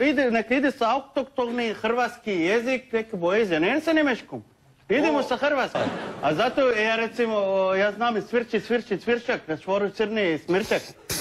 ide, nek ide sa autoktonni hrvatski jezik, nek poezija, ne sa Vidimo Idemo sa Hrvatskom. A zato e, ja recimo, ja znam i svirči, svirči, svirčak, na čvoru crni smirčak.